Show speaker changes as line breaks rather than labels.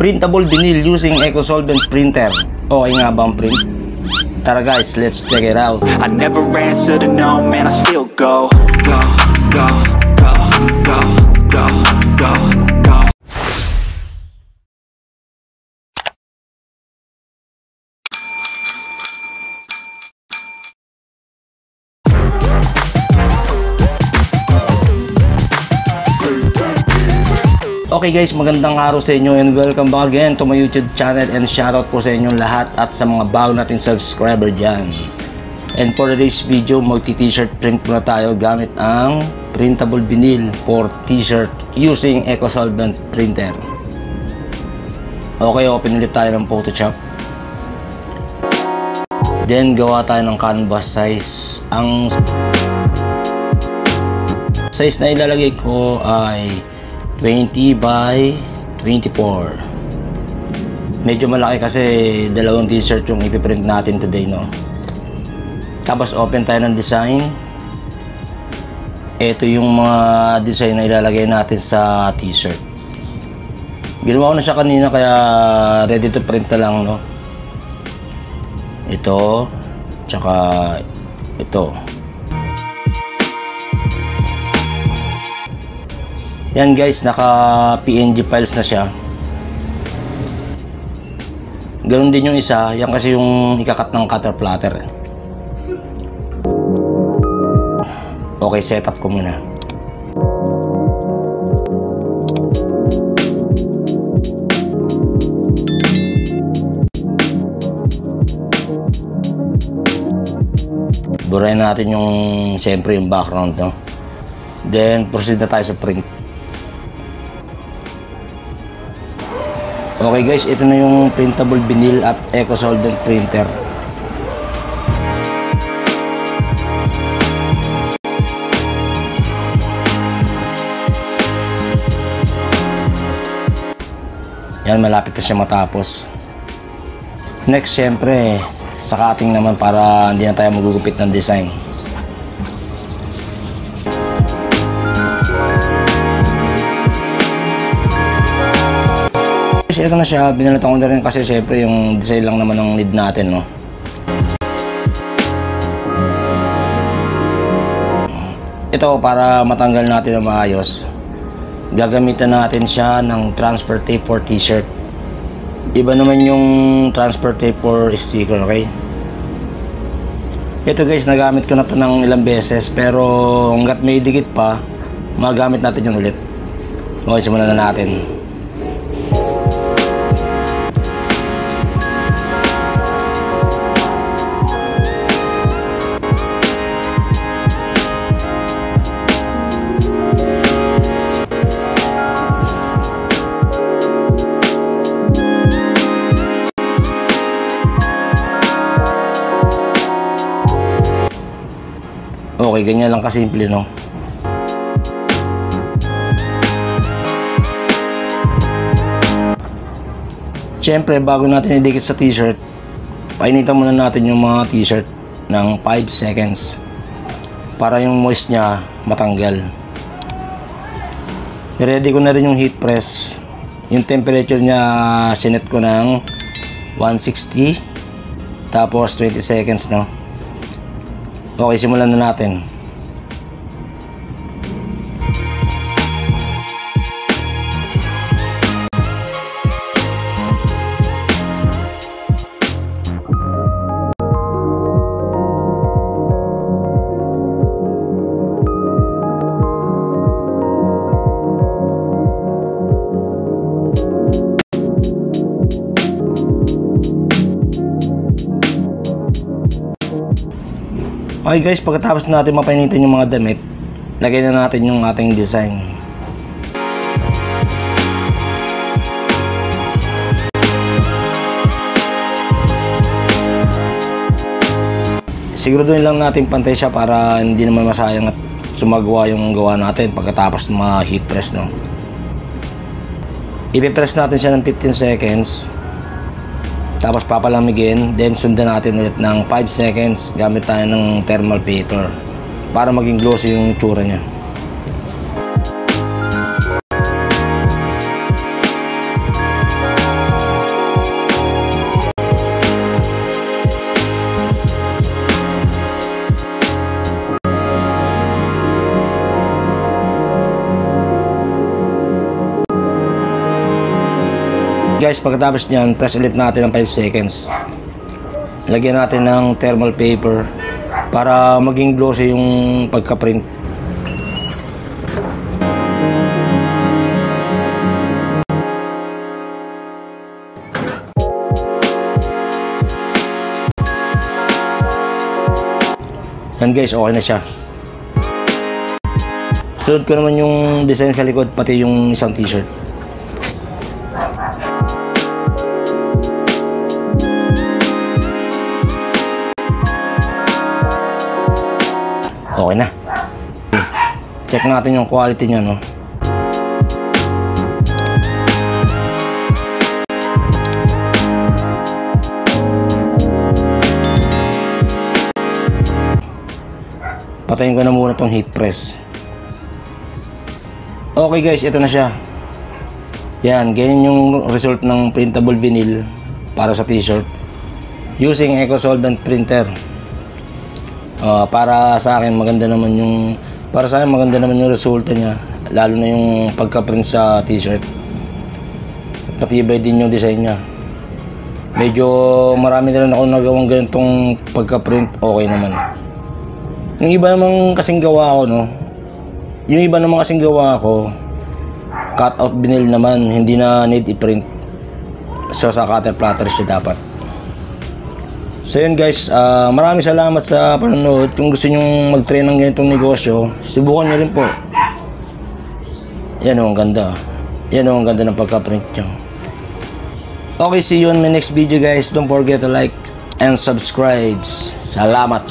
Printable vinyl using EcoSolvent printer. Okay nga ba ang print? Tara guys, let's check it out.
I never answer to no, man, I still go, go, go,
Okay guys, magandang araw sa inyo and welcome back again to my YouTube channel and shoutout po sa inyong lahat at sa mga bago nating subscriber dyan. And for today's video, magti-t-shirt print muna tayo gamit ang printable vinyl for t-shirt using EcoSolvent printer. Okay, open ulit tayo ng Photoshop. Then, gawa tayo ng canvas size. Ang size na ilalagay ko ay 20 by 24 medyo malaki kasi dalawang t-shirt yung ipiprint natin today no? Tapos open tayo ng design. Ito yung mga design na ilalagay natin sa t-shirt. Ginawa ko na siya kanina kaya ready to print na lang no? Ito tsaka ito Yan guys, naka PNG files na siya. Ganon din yung isa, yan kasi yung ikakat ng cutter platter. Okay, setup ko muna. Burahin natin yung, siyempre yung background, no? Then, proceed na tayo sa print. Okay guys, ito na yung printable vinyl at EcoSolvent printer. Yan, malapit na siya matapos. Next, syempre, sa cutting naman para hindi na tayo magugupit ng design. Kasi ito na siya, binalatan ko na rin kasi syempre yung design lang naman ang need natin, no? Ito, para matanggal natin na maayos, gagamitan natin siya ng transfer tape for t-shirt. Iba naman yung transfer tape for sticker, okay? Ito guys, nagamit ko na to ng ilang beses pero hanggat may dikit pa, magamit natin yun ulit. Okay, simulan na natin. Okay, ganyan lang kasimple, no? Siyempre, bago natin idikit sa t-shirt, painitan muna natin yung mga t-shirt ng 5 seconds para yung moist niya matanggal. Ready ko na rin yung heat press. Yung temperature niya sinet ko ng 160 tapos 20 seconds, no? Okay, simulan na natin. Okay guys, pagkatapos natin mapainitin yung mga damit, lagay na natin yung ating design. Siguraduhin lang natin pantay siya para hindi naman masayang at sumagawa yung gawa natin pagkatapos ng mga heat press no. Ipipress natin siya ng 15 seconds tapos papalamigin, then sundan natin ulit ng 5 seconds gamit tayo ng thermal paper para maging glossy yung tsura niya. Guys, pagkatapos nyan, press ulit natin ng 5 seconds. Lagyan natin ng thermal paper para maging glossy yung pagka-print. Yan guys, okay na siya. Sunod ko naman yung design sa likod, pati yung isang t-shirt. Okay na. Check natin yung quality niya, no? Patayin ko na muna tong heat press. Okay guys, ito na siya. Yan, ganyan yung result ng printable vinyl para sa t-shirt. Using Eco Solvent printer. Ah, para sa akin maganda naman yung para sa akin maganda naman yung resulta niya lalo na yung pagka-print sa t-shirt. Matibay din yung design niya. Medyo marami na rin ako nagawang ganitong pagka-print, okay naman. Yung iba namang kasing gawa ko, no? Yung iba namang kasing gawa ko, cut out vinyl naman, hindi na need i-print. So sa cutter platter siya dapat. So yun guys, ah, maraming salamat sa panonood. Kung gusto nyong mag-try ng ganitong negosyo, subukan nyo rin po. Yan o, ang ganda. Yan o, ang ganda ng pagka-print nyo. Okay, see you on my next video guys. Don't forget to like and subscribe. Salamat!